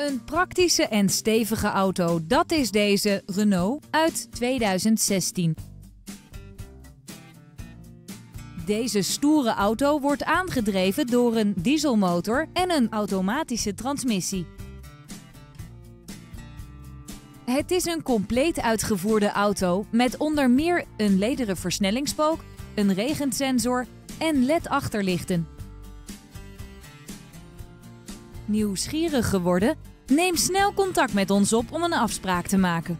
Een praktische en stevige auto, dat is deze Renault uit 2016. Deze stoere auto wordt aangedreven door een dieselmotor en een automatische transmissie. Het is een compleet uitgevoerde auto met onder meer een lederen versnellingspook, een regensensor en LED-achterlichten. Nieuwsgierig geworden? Neem snel contact met ons op om een afspraak te maken.